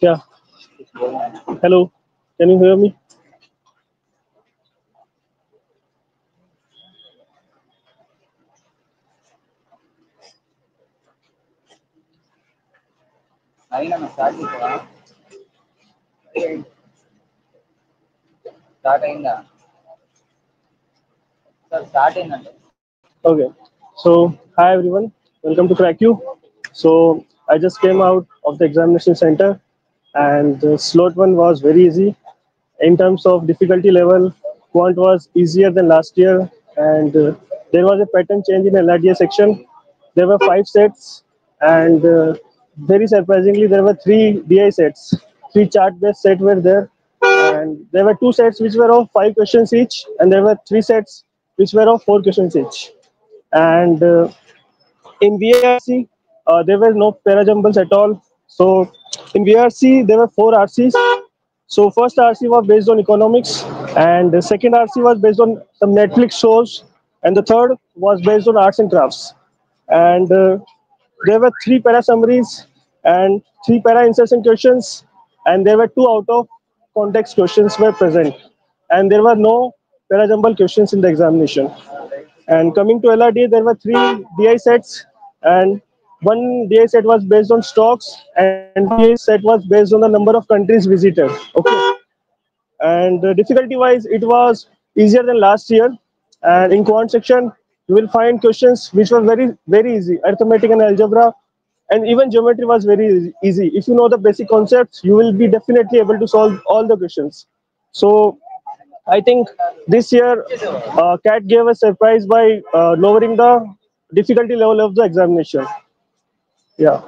Yeah. Hello. Can you hear me? Okay. So, hi everyone. Welcome to Cracku. So, I just came out of the examination center and the slot one was very easy. In terms of difficulty level, quant was easier than last year and uh, there was a pattern change in LRDA section. There were five sets and uh, very surprisingly, there were three DI sets. Three chart-based sets were there and there were two sets which were of five questions each and there were three sets which were of four questions each and uh, in VRC uh, there were no parajumbles at all. So in VRC there were four RCs. So first RC was based on economics, and the second RC was based on some Netflix shows, and the third was based on arts and crafts. And uh, there were three para summaries and three para insertion questions, and there were two out of context questions were present, and there were no para jumble questions in the examination. And coming to LRD, there were three DI sets, and one DI set was based on stocks, and DI set was based on the number of countries visited. Okay. And uh, difficulty-wise, it was easier than last year. And in quant section, you will find questions which were very, very easy. Arithmetic and algebra, and even geometry was very easy- easy. If you know the basic concepts, you will be definitely able to solve all the questions. So I think this year uh, CAT gave a surprise by uh, lowering the difficulty level of the examination. Yeah.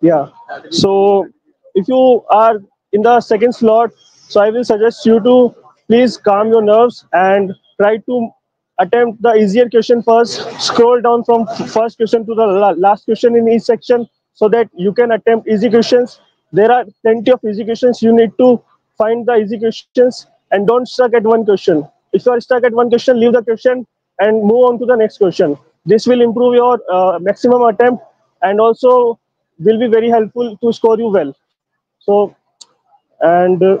Yeah. So if you are in the second slot, so I will suggest you to please calm your nerves and try to attempt the easier question first. Scroll down from first question to the last question in each section so that you can attempt easy questions. There are plenty of easy questions. You need to find the easy questions and don't stuck at one question. If you are stuck at one question, leave the question and move on to the next question. This will improve your uh, maximum attempt and also will be very helpful to score you well. So, and uh,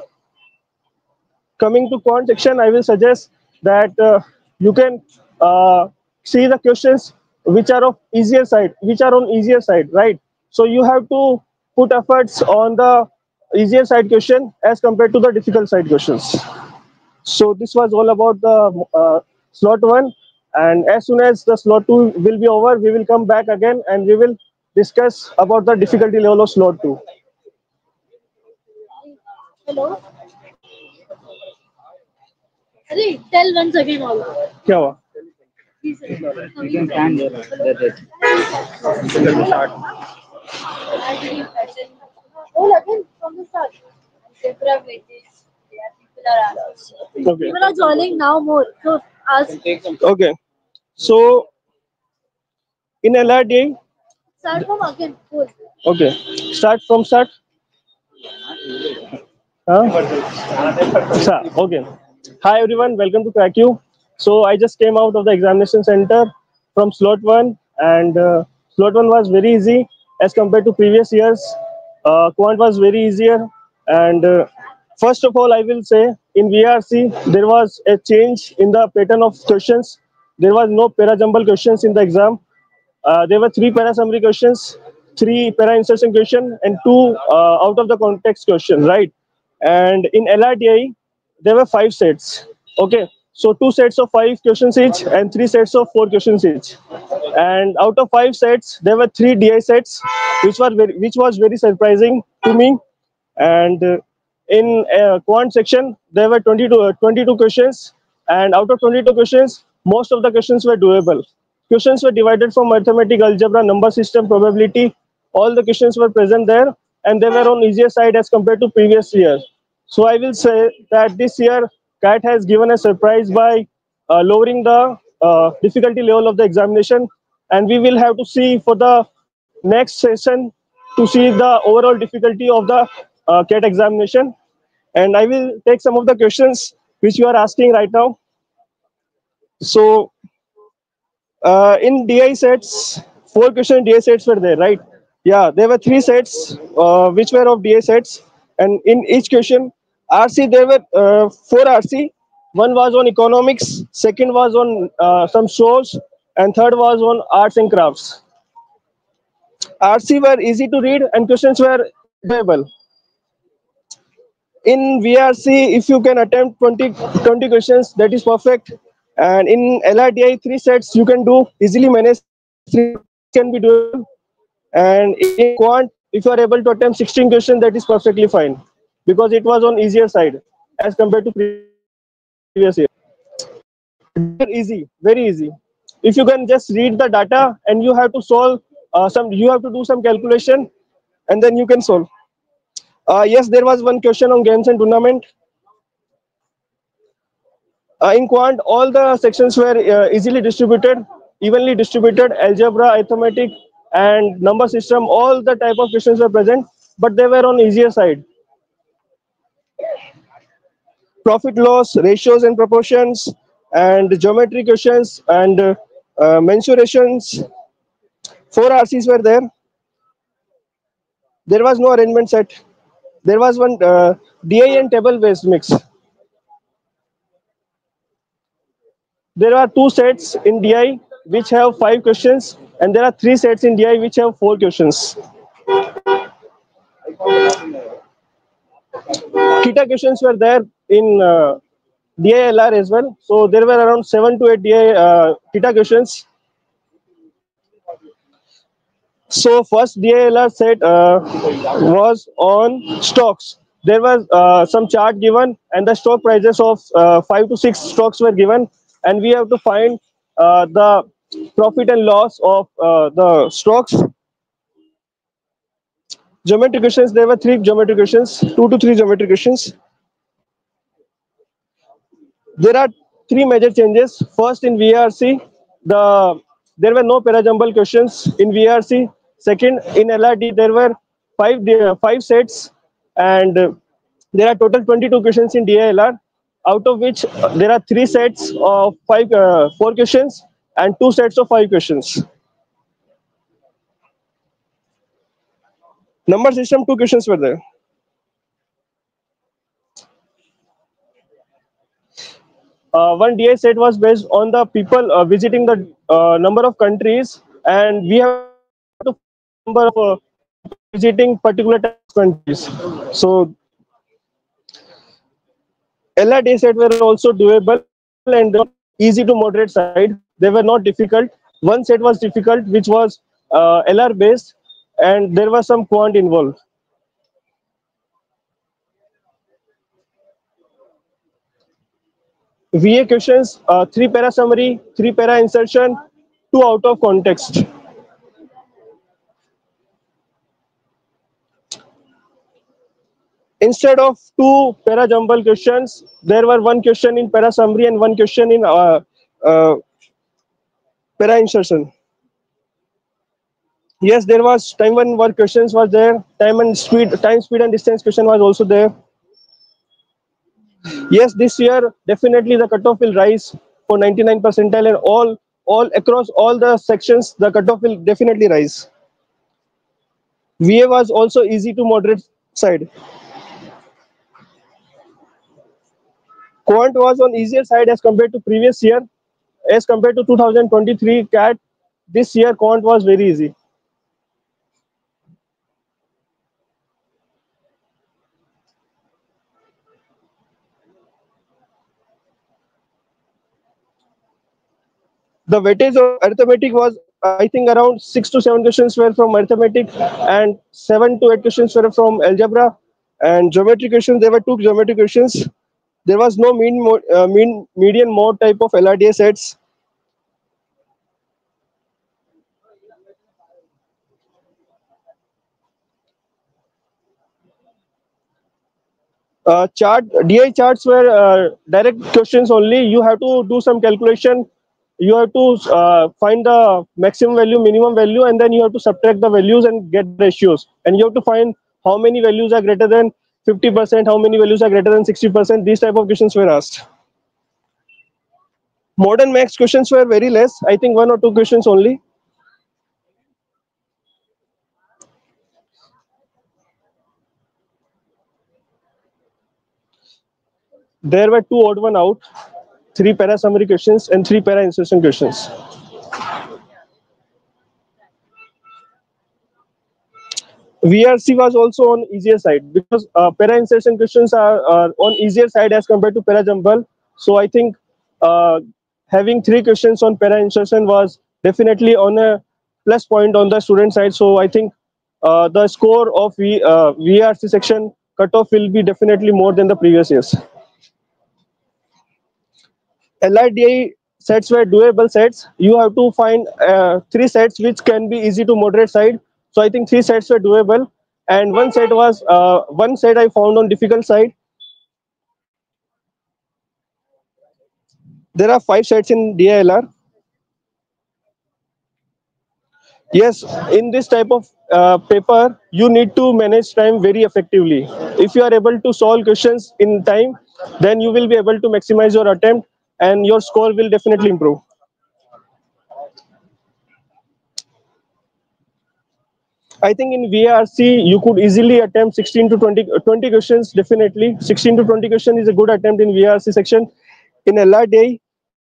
coming to quant section, I will suggest that uh, you can uh, see the questions which are of easier side, which are on easier side, right? So you have to put efforts on the easier side question as compared to the difficult side questions. So this was all about the uh, slot one. And as soon as the slot two will be over, we will come back again and we will discuss about the difficulty level of slot two. Hello. अरे tell once again all. क्या हुआ? Please. sir. You can stand there. There, there. All again from the start. Zebra wages. Yeah, people are asking. Okay. People are joining now more. So ask. Okay. So in LRDA, Start from again. Full. okay, start from start. Huh? Okay. Hi everyone, welcome to Cracku. So I just came out of the examination center from slot one, and uh, slot one was very easy as compared to previous years. Uh, quant was very easier, and uh, first of all, I will say in VRC there was a change in the pattern of questions. There was no para jumble questions in the exam. Uh, there were three para summary questions, three para insertion question, and two uh, out of the context question, right? And in LRDI, there were five sets. Okay, so two sets of five questions each, and three sets of four questions each. And out of five sets, there were three DI sets, which were very, which was very surprising to me. And uh, in uh, quant section, there were 22, uh, 22 questions, and out of 22 questions, most of the questions were doable. Questions were divided from arithmetic, algebra, number system, probability. All the questions were present there, and they were on easier side as compared to previous year. So I will say that this year, CAT has given a surprise by uh, lowering the uh, difficulty level of the examination, and we will have to see for the next session to see the overall difficulty of the uh, CAT examination. And I will take some of the questions which you are asking right now. So uh, in DI sets, four question DA sets were there, right? Yeah, there were three sets uh, which were of DA sets, and in each question, RC there were uh, four RC. One was on economics, second was on uh, some shows, and third was on arts and crafts. RC were easy to read and questions were doable. In VRC, if you can attempt 20, 20 questions, that is perfect. And in LRDI, three sets you can do easily manage. Three can be doable. And in quant, if you are able to attempt 16 questions, that is perfectly fine because it was on easier side as compared to previous year. Easy, very easy. If you can just read the data and you have to solve uh, some, you have to do some calculation, and then you can solve. Uh, yes, there was one question on games and tournament. Uh, in quant, all the sections were uh, easily distributed, evenly distributed, algebra, arithmetic, and number system, all the type of questions were present, but they were on easier side. Profit loss, ratios and proportions, and geometry questions, and uh, uh, mensurations. Four RCs were there. There was no arrangement set. There was one uh, DI and table based mix. There are two sets in DI which have five questions, and there are three sets in DI which have four questions. TITA questions were there in uh, DILR as well. So there were around seven to eight DI uh, TITA questions. So first DILR set uh, was on stocks. There was uh, some chart given and the stock prices of uh, five to six stocks were given and we have to find uh, the profit and loss of uh, the stocks. Geometric questions, there were three geometric questions, two to three geometric questions. There are three major changes. First in VRC, the there were no parajumble questions in VRC. Second, in LRD, there were five five sets, and uh, there are total 22 questions in DILR, out of which uh, there are three sets of five uh, four questions and two sets of five questions. Number system, two questions were there. Uh, one DI set was based on the people uh, visiting the uh, number of countries, and we have number of uh, visiting particular countries. So LRD set were also doable and easy to moderate side. They were not difficult. One set was difficult, which was uh, LR based, and there was some quant involved. VA questions, uh, three para summary, three para insertion, two out of context. Instead of two para jumble questions, there were one question in para summary and one question in uh, uh, para insertion. Yes, there was time and work questions was there. Time and speed, time, speed and distance question was also there. Yes, this year definitely the cutoff will rise for 99 percentile and all all across all the sections the cutoff will definitely rise. VA was also easy to moderate side. Quant was on easier side as compared to previous year. As compared to 2023 CAT, this year Quant was very easy. the weightage of arithmetic was I think around six to seven questions were from arithmetic and seven to eight questions were from algebra and geometry questions. There were two geometry questions. There was no mean, uh, mean median mode type of LRDA sets. Uh, chart DI charts were uh, direct questions only. You have to do some calculation you have to uh, find the maximum value, minimum value, and then you have to subtract the values and get ratios. And you have to find how many values are greater than 50%, how many values are greater than 60%, these type of questions were asked. Modern max questions were very less, I think one or two questions only. There were two odd one out, three para summary questions and three para insertion questions. VRC was also on easier side because uh, para insertion questions are, are on easier side as compared to para jumble. So I think uh, having three questions on para insertion was definitely on a plus point on the student side. So I think uh, the score of v, uh, VRC section cutoff will be definitely more than the previous years. LRDI sets were doable sets. You have to find uh, three sets which can be easy to moderate side. So I think three sets were doable, and one set was uh, one set I found on difficult side. There are five sets in DILR. Yes, in this type of uh, paper, you need to manage time very effectively. If you are able to solve questions in time, then you will be able to maximize your attempt and your score will definitely improve. I think in VRC, you could easily attempt 16 to 20, 20 questions, definitely. 16 to 20 questions is a good attempt in VRC section. In LRDI, I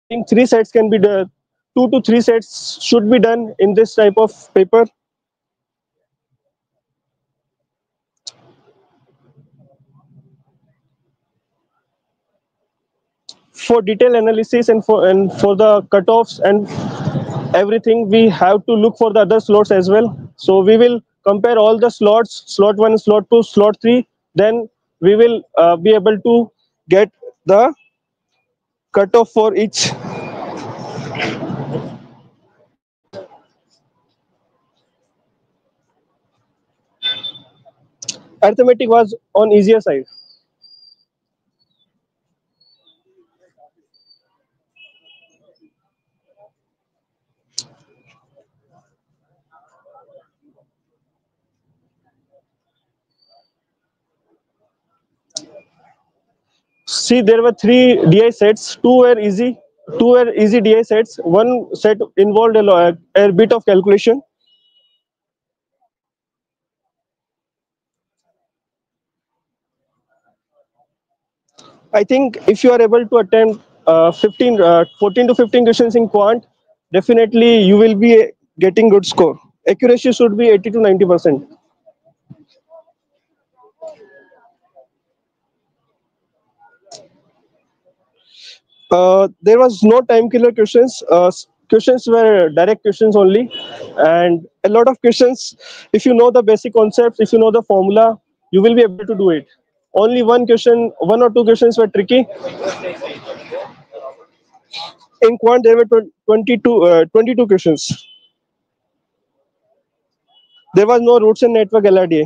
think three sets can be done, two to three sets should be done in this type of paper. For detailed analysis and for and for the cutoffs and everything, we have to look for the other slots as well. So we will compare all the slots, slot one, slot two, slot three. Then we will uh, be able to get the cutoff for each arithmetic was on easier side. See, there were three DI sets. Two were easy. Two were easy DI sets. One set involved a, a bit of calculation. I think if you are able to attempt uh, 15, uh, 14 to 15 questions in quant, definitely you will be getting good score. Accuracy should be 80 to 90 percent. Uh, there was no time killer questions. Uh, questions were direct questions only, and a lot of questions. If you know the basic concepts, if you know the formula, you will be able to do it. Only one question, one or two questions were tricky. In quant, there were twen- 22, uh, 22 questions. There was no routes and network LRDA.